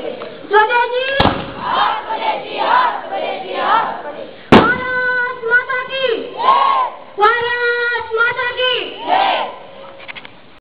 それに